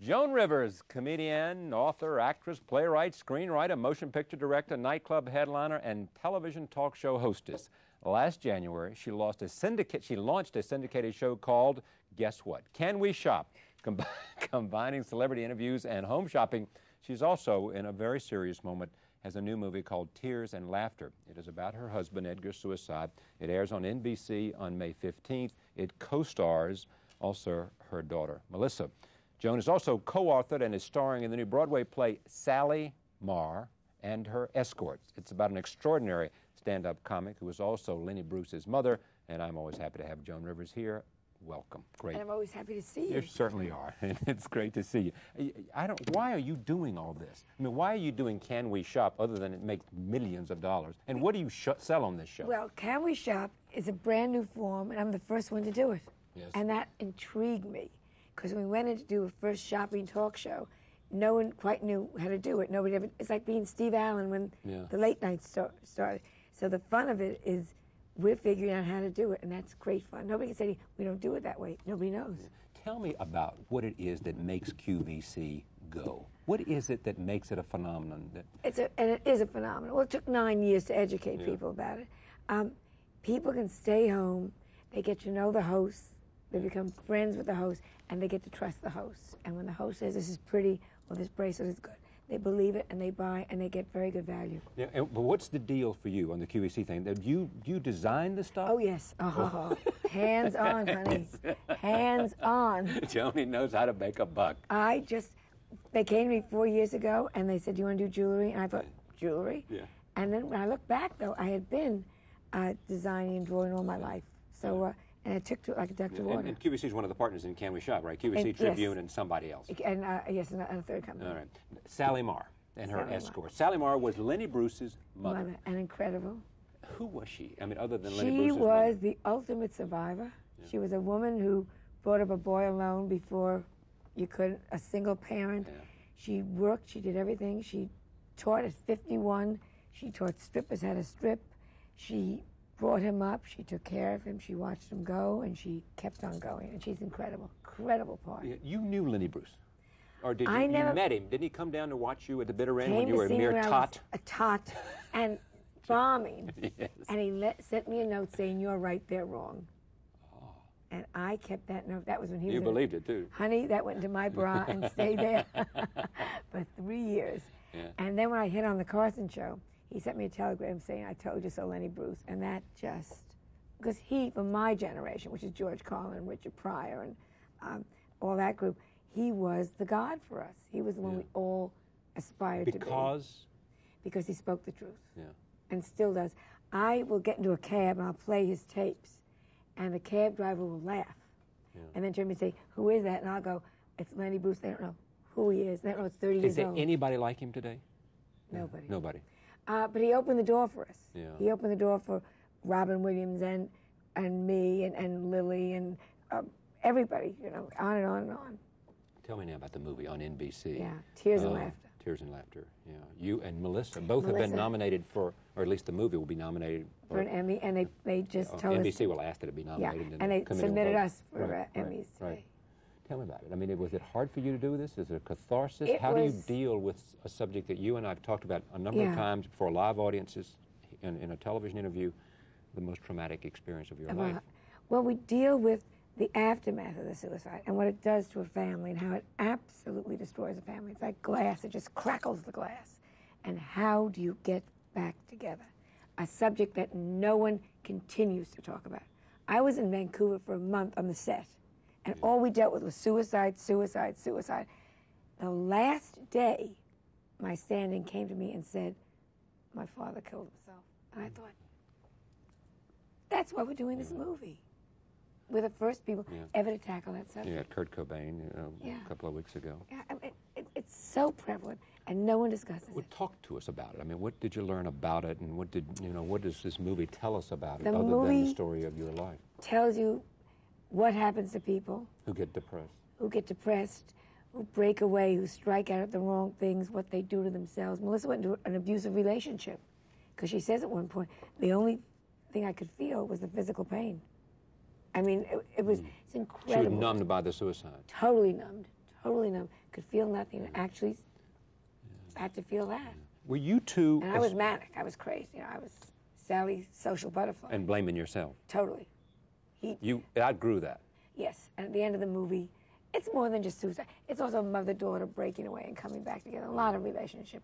Joan Rivers, comedian, author, actress, playwright, screenwriter, motion picture director, nightclub headliner, and television talk show hostess. Last January, she, lost a syndicate, she launched a syndicated show called Guess What? Can We Shop? Com- combining celebrity interviews and home shopping. She's also, in a very serious moment, has a new movie called Tears and Laughter. It is about her husband, Edgar's suicide. It airs on NBC on May 15th. It co stars also her daughter, Melissa. Joan is also co authored and is starring in the new Broadway play Sally Marr and Her Escorts. It's about an extraordinary stand up comic who is also Lenny Bruce's mother, and I'm always happy to have Joan Rivers here. Welcome. Great. And I'm always happy to see you. You certainly are. it's great to see you. I don't. Why are you doing all this? I mean, why are you doing Can We Shop other than it makes millions of dollars? And what do you sh- sell on this show? Well, Can We Shop is a brand new form, and I'm the first one to do it. Yes. And that intrigued me because when we went in to do a first shopping talk show, no one quite knew how to do it. Nobody ever. It's like being Steve Allen when Yeah. the late night start, started. So the fun of it is we're figuring out how to do it, and that's great fun. Nobody can say we don't do it that way. Nobody knows. Tell me about what it is that makes QVC go. What is it that makes it a phenomenon? That, It's a, and it is a phenomenon. Well, it took nine years to educate people about it. Um, people can stay home. They get to know the host. They become friends with the host, and they get to trust the host. And when the host says this is pretty or this bracelet is good, they believe it and they buy and they get very good value. yeah, and, but what's the deal for you on the QVC thing? That you you design the stuff? Oh yes, oh, hands on, honey, hands on. Joni knows how to make a buck. I just, they came to me four years ago and they said, Do you want to do jewelry? And I thought, Jewelry? Yeah. And then when I look back, though, I had been uh, designing and drawing all my life. So, uh, and I took to it like a duck to And, water. and QVC is one of the partners in Can We Shop, right? QVC And- yes. Tribune and somebody else. And uh, yes, and a, third company. All right. Sally Marr and her Sally Marr. escort. Sally Marr was Lenny Bruce's mother. Mother, and incredible. Who was she? I mean, other than Lenny Bruce. She was mother. the ultimate survivor. She was a woman who brought up a boy alone before you could, a single parent. Yeah. She worked, she did everything. She taught at 51. She taught strippers how to strip. She brought him up. She took care of him. She watched him go, and she kept on going. And she's incredible, incredible part. Yeah, You knew Lenny Bruce. Or did you, I you never- met him? Didn't he come down to watch you at the bitter end when you were a mere when I was tot? A tot, and bombing. Yes. And he let, sent me a note saying, "You're right, they're wrong." Oh. And I kept that note. That was when he Oh. You was. in- believed it, too. Honey, that went into my bra and stayed there for three years. Yeah. And then when I hit on the Carson show, he sent me a telegram saying, "I told you so, Lenny Bruce," and that just because he, from my generation, which is George Carlin, Richard Pryor, and um, all that group, he was the god for us. He was the one we all aspired to be Because, because he spoke the truth yeah. and still does. I will get into a cab and I'll play his tapes, and the cab driver will laugh, and then turn to me and say, "Who is that?" And I'll go, "It's Lenny Bruce." They don't know who he is. They don't know it's 30 Is years there anybody like him today? Nobody. Nobody. Uh, but he opened the door for us. Yeah. He opened the door for Robin Williams and and me and, and Lily and uh, everybody. You know, on and on and on. Tell me now about the movie on NBC. Yeah, Tears and Uh, Laughter. Tears and Laughter. Yeah. You and Melissa both have been nominated for, or at least the movie will be nominated For an Emmy, and they, they just uh, told us. NBC will ask that it be nominated. Yeah, nominated. and they the committee will submitted us for uh, right, Emmys right. Tell me about it. I mean, was it hard for you to do this? Is it a catharsis? It How do you deal with a subject that you and I have talked about a number Yeah. of times for live audiences in, in a television interview, the most traumatic experience of your Well, life? Well, we deal with the aftermath of the suicide and what it does to a family and how it absolutely destroys a family. It's like glass, it just crackles the glass. And how do you get back together? A subject that no one continues to talk about. I was in Vancouver for a month on the set, and all we dealt with was suicide, suicide, suicide. The last day, my stand-in came to me and said, my father killed himself. And I mm. thought, that's why we're doing this movie. We're the first people Yeah. ever to tackle that subject. Yeah, Kurt Cobain you know, Yeah. a couple of weeks ago. Yeah, I mean, it, it's so prevalent, and no one discusses Well, it. talk to us about it. I mean, what did you learn about it, and what did you know? What does this movie tell us about it, The other than the story of your life? Tells you what happens to people Who get depressed? who get depressed, who break away, who strike out at the wrong things, what they do to themselves. Melissa went into an abusive relationship because she says at one point, the only thing I could feel was the physical pain. I mean, it, it was mm. it's incredible. She was numbed by the suicide. Totally numbed. totally numbed. could feel nothing, actually had to feel that. Were you two And I was manic. I was crazy. You know, I was Sally, social butterfly. and blaming yourself? totally. He, You outgrew that. yes. And at the end of the movie, it's more than just suicide. It's also mother-daughter breaking away and coming back together. A lot of relationship.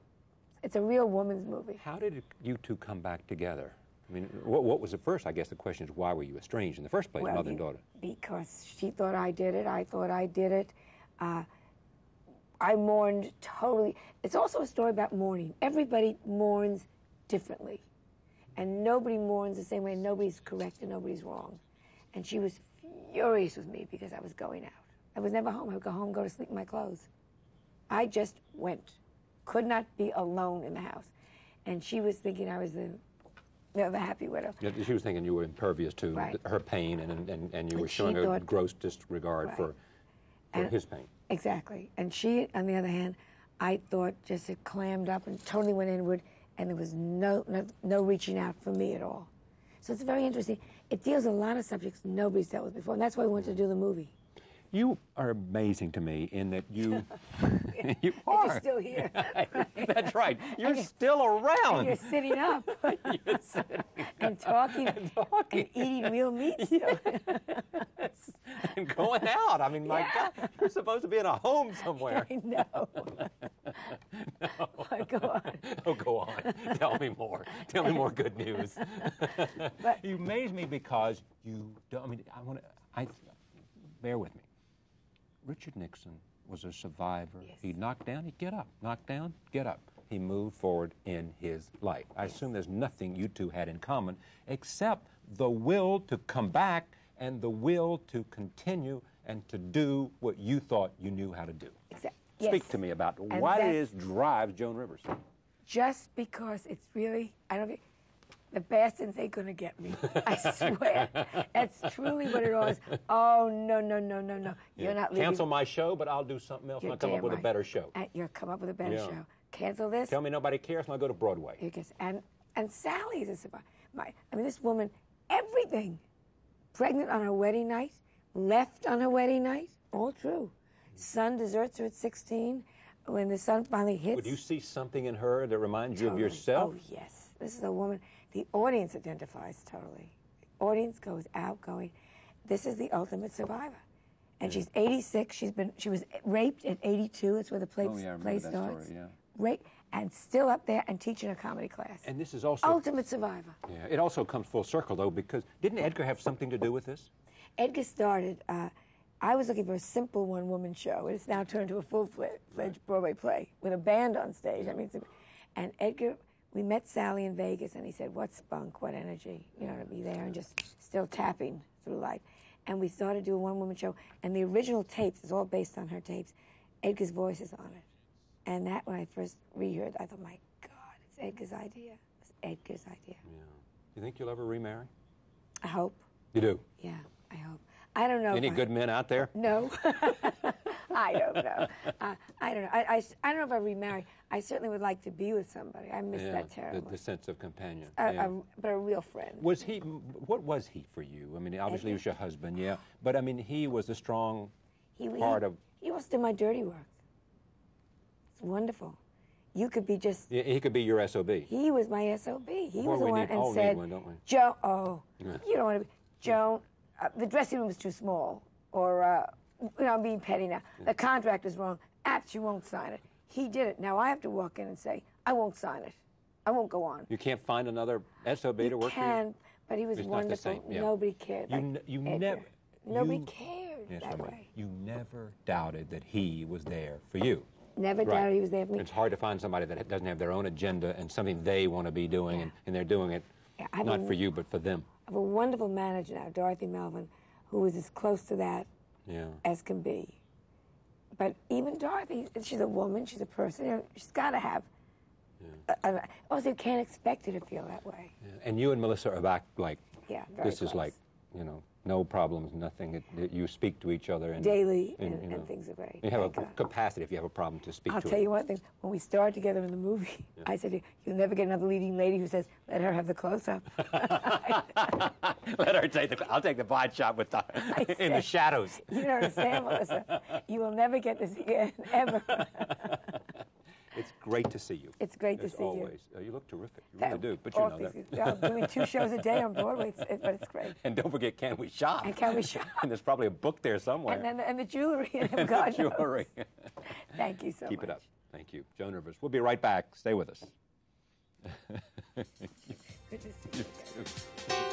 It's a real woman's movie. How did you two come back together? I mean, what, what was the first? I guess the question is why were you estranged in the first place, Well, mother and daughter? Because she thought I did it. I thought I did it. Uh, I mourned totally. It's also a story about mourning. Everybody mourns differently. And nobody mourns the same way. Nobody's correct and nobody's wrong. And she was furious with me because I was going out. I was never home. I would go home, go to sleep in my clothes. I just went. Could not be alone in the house. And she was thinking I was the, you know, the happy widow. Yeah, She was thinking you were impervious to Right. her pain, and, and, and you were showing a gross disregard Right. for, for And- his pain. Exactly. And she, on the other hand, I thought just had clammed up and totally went inward, and there was no, no, no reaching out for me at all. So it's very interesting. It deals with a lot of subjects nobody's dealt with before, and that's why we wanted to do the movie. You are amazing to me in that you you You're still here. That's right. You're still around. You're sitting up You're sitting and talking and, talking. eating real meat still. and going out. I mean, my Yeah. God, you're supposed to be in a home somewhere. I know. Oh, go on. Oh, go on. Tell me more. Tell me more good news. But- you amaze me because you don't. I mean, I want to. I bear with me. Richard Nixon was a survivor. Yes. He'd knock down, he'd get up. Knock down, get up. He moved forward in his life. I assume there's nothing you two had in common except the will to come back and the will to continue and to do what you thought you knew how to do. Exact- Speak to me about And what it that's- drives Joan Rivers. just because it's really I don't think the bastards ain't gonna get me. I swear. That's truly what it was. Oh no no no no no. You're not leaving. Cancel my show, but I'll do something else You're and I'll come up with a better show. And you'll come up with a better Yeah. show. Cancel this. Tell me nobody cares, and I'll go to Broadway. You guess- and and Sally's a survivor. My, I mean, this woman, everything. Pregnant on her wedding night, left on her wedding night, all true. Son deserts her at 16. When the sun finally hits, Would you see something in her that reminds you of yourself? Oh, yes. This is a woman. The audience identifies totally. The audience goes out, going, This is the ultimate survivor. And she's 86. She's been she was raped at 82. That's where the play, Oh, yeah, I remember play that starts. story, yeah. Raped and still up there and teaching a comedy class. And this is also ultimate survivor. yeah, it also comes full circle though because didn't Edgar have something to do with this? Edgar started. Uh, I was looking for a simple one-woman show. It's now turned to a full-fledged Broadway play with a band on stage. I mean, and Edgar, we met Sally in Vegas, and he said, "What spunk, what energy, you know, to be there and just still tapping through life." And we started doing a one-woman show, and the original tapes is all based on her tapes. Edgar's voice is on it, and that when I first reheard, I thought, "My God, it's Edgar's idea. It's Edgar's idea." Yeah. You think you'll ever remarry? I hope. You do. Yeah, I hope. I don't know. Any if I- good men out there? No, I don't know. Uh, I don't know. I, I, I don't know if I remarry. I certainly would like to be with somebody. I miss that terribly. the sense of companion. A- yeah. a- but a real friend. was he? What was he for you? I mean, obviously he was your husband, yeah. But I mean, he was a strong He, part he, of. He was to my dirty work. It's wonderful. You could be just. He he could be your sob. He was my SOB. He Well, was the one need- and all need said, one, don't we? Joan, oh, you don't want to be, Joan, uh, the dressing room is too small. Or, uh, you know, I'm being petty now. The contract is wrong. Apps, you won't sign it. He did it. Now I have to walk in and say, I won't sign it. I won't go on. You can't find another sob to work for you. can, but he was It's wonderful. yeah. Nobody cared. You like n- you never- Nobody you- cared Yes, that way. You never doubted that he was there for you. Never Right. doubted he was there for me. It's hard to find somebody that doesn't have their own agenda and something they want to be doing, and, and they're doing it Yeah, not a- for you, but for them. I have a wonderful manager now, Dorothy Melvin, who is as close to that Yeah. as can be. But even Dorothy, she's a woman, she's a person. You know, she's got to have. a- a- also, you can't expect her to feel that way. And you and Melissa are back like Yeah, this is like you know, no problems, nothing. It, it- you speak to each other and daily, and, and, you know, and things are great. You have a God. capacity if you have a problem to speak I'll to tell it. you one thing. When we started together in the movie, I said, "You'll never get another leading lady who says, let her have the close-up." Let her take the. I'll take the wide shot with the in the shadows. you don't understand, Melissa. You will never get this again, ever. It's great to see you. It's great to see you. always. Uh, you look terrific. You really do. But you know that. I'm doing two shows a day on Broadway, it's, it, but it's great. And don't forget, can we shop? And Can We Shop? and there's probably a book there somewhere. And then and the jewelry and God knows. Jewelry. Thank you so Keep much. Keep it up. Thank you. Joan Rivers. We'll be right back. Stay with us. Good to see you.